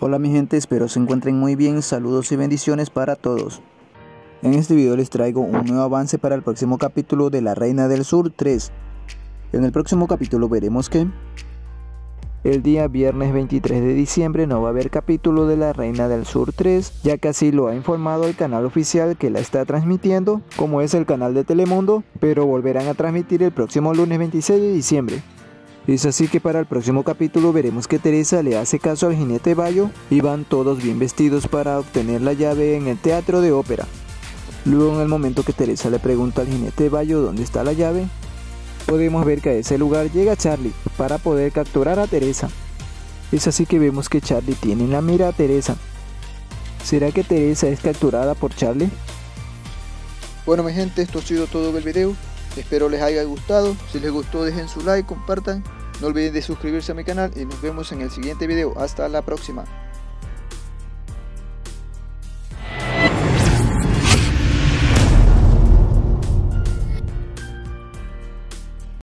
Hola mi gente, espero se encuentren muy bien, saludos y bendiciones para todos. En este video les traigo un nuevo avance para el próximo capítulo de La Reina del Sur 3. En el próximo capítulo veremos que el día viernes 23 de diciembre no va a haber capítulo de La Reina del Sur 3, ya que así lo ha informado el canal oficial que la está transmitiendo, como es el canal de Telemundo, pero volverán a transmitir el próximo lunes 26 de diciembre. Es así que para el próximo capítulo veremos que Teresa le hace caso al jinete Bayo y van todos bien vestidos para obtener la llave en el teatro de ópera. Luego en el momento que Teresa le pregunta al jinete Bayo dónde está la llave, podemos ver que a ese lugar llega Charlie para poder capturar a Teresa. Es así que vemos que Charlie tiene en la mira a Teresa. ¿Será que Teresa es capturada por Charlie? Bueno mi gente, esto ha sido todo el video. Espero les haya gustado. Si les gustó dejen su like, compartan. No olviden de suscribirse a mi canal y nos vemos en el siguiente video. Hasta la próxima.